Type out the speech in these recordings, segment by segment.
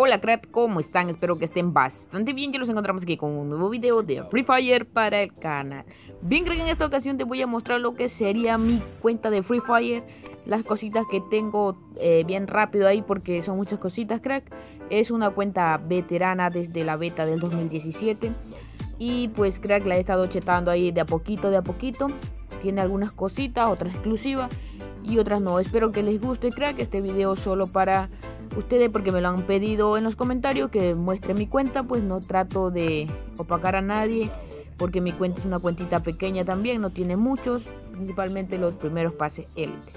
Hola crack, ¿cómo están? Espero que estén bastante bien. Ya los encontramos aquí con un nuevo video de Free Fire para el canal. Bien, crack, en esta ocasión te voy a mostrar lo que sería mi cuenta de Free Fire. Las cositas que tengo eh, bien rápido ahí porque son muchas cositas, crack. Es una cuenta veterana desde la beta del 2017. Y pues crack, la he estado chetando ahí de a poquito, de a poquito. Tiene algunas cositas, otras exclusivas y otras no. Espero que les guste, crack. Este video solo para ustedes porque me lo han pedido en los comentarios que muestre mi cuenta. Pues no trato de opacar a nadie porque mi cuenta es una cuentita pequeña también. No tiene muchos, principalmente los primeros pases élite.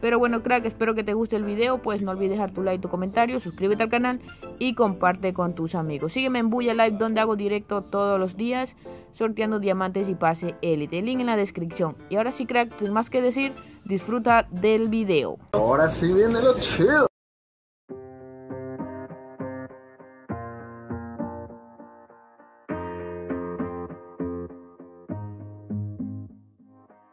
Pero bueno, crack, espero que te guste el video. Pues no olvides dejar tu like, tu comentario, suscríbete al canal y comparte con tus amigos. Sígueme en Buya Live donde hago directo todos los días sorteando diamantes y pase élite. Link en la descripción. Y ahora sí, crack, sin más que decir, disfruta del video. Ahora sí viene lo chido.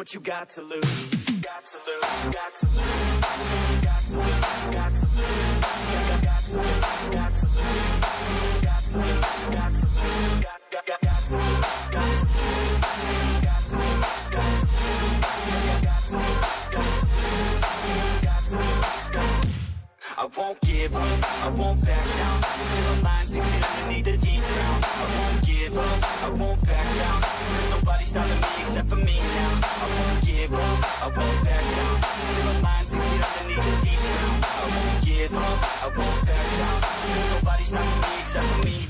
What you got to lose. Got to lose. Got to lose. Got to lose. Got to lose. Got to lose. Got to lose. Got to lose. Got to lose. Got got got got to lose. Got to lose. Got to lose. Got to lose. Got to lose. Got to lose. Got to lose. I won't give up, I won't back down Till the line six feet underneath the deep ground I won't give up, I won't back down There's nobody stopping me except for me now I won't back down. Till the line six feet underneath the deep ground I won't give up, I won't back down. There's nobody stopping me except for me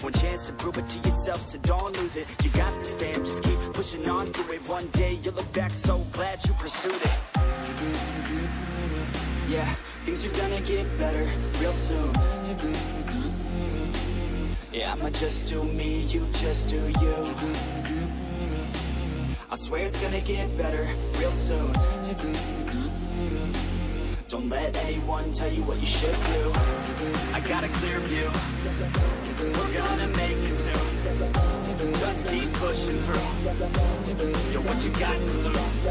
One chance to prove it to yourself, so don't lose it. You got this fam, just keep pushing on through it. One day you'll look back so glad you pursued it. Yeah, things are gonna get better real soon. Yeah, I'ma just do me, you just do you. I swear it's gonna get better real soon. Don't let anyone tell you what you should do. I got a clear view pushing through You're what you got to lose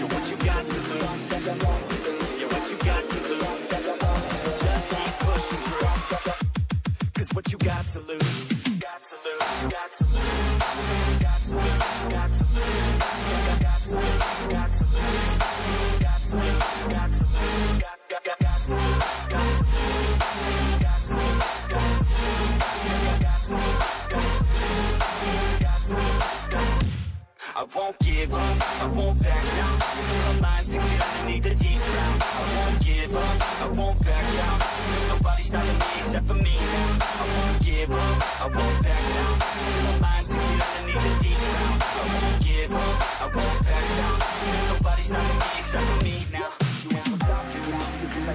You're what you got to lose You're what you got to lose Just keep pushing through Cause what you got to lose Got to lose, got to lose Got to lose, got to lose Got to lose, I won't give up, I won't back down. Till line six feet underneath the deep ground. I won't give up, I won't back down. There's nobody stopping me except for me now.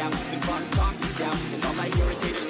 now, the clock's talking down. And all I hear is haters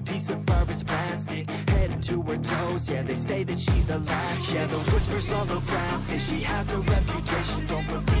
piece of fur is plastic. Head to her toes, yeah they say that she's a latch. Yeah the whispers all around say she has a reputation. Don't believe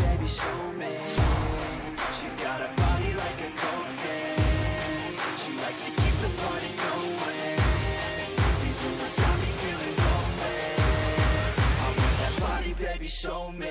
show me.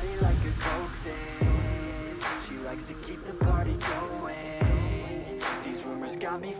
body like a coke. She likes to keep the party going. These rumors got me